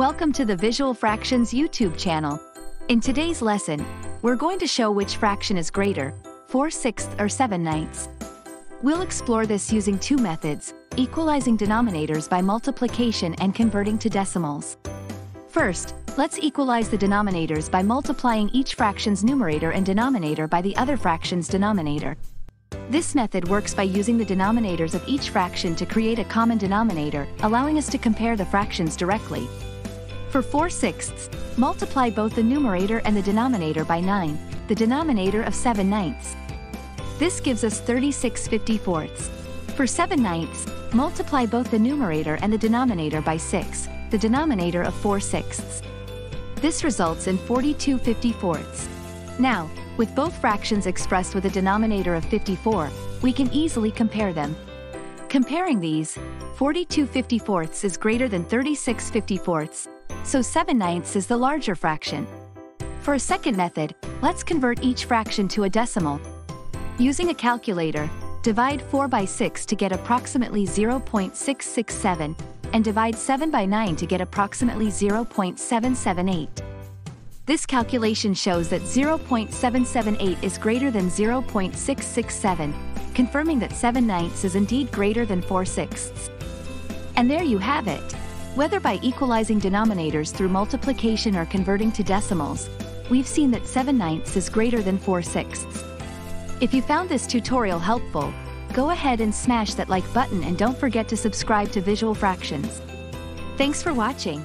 Welcome to the Visual Fractions YouTube channel. In today's lesson, we're going to show which fraction is greater, 4 sixths or 7 ninths. We'll explore this using two methods, equalizing denominators by multiplication and converting to decimals. First, let's equalize the denominators by multiplying each fraction's numerator and denominator by the other fraction's denominator. This method works by using the denominators of each fraction to create a common denominator, allowing us to compare the fractions directly. For 4 sixths, multiply both the numerator and the denominator by 9, the denominator of 7 ninths. This gives us 36 54ths. For 7 ninths, multiply both the numerator and the denominator by 6, the denominator of 4 sixths. This results in 42 54ths. Now, with both fractions expressed with a denominator of 54, we can easily compare them. Comparing these, 42 54ths is greater than 36 54ths, so 7 ninths is the larger fraction. For a second method, let's convert each fraction to a decimal. Using a calculator, divide 4 by 6 to get approximately 0.667, and divide 7 by 9 to get approximately 0.778. This calculation shows that 0.778 is greater than 0.667, confirming that 7 ninths is indeed greater than 4 sixths. And there you have it. Whether by equalizing denominators through multiplication or converting to decimals, we've seen that 7 ninths is greater than 4 sixths. If you found this tutorial helpful, go ahead and smash that like button and don't forget to subscribe to Visual Fractions. Thanks for watching.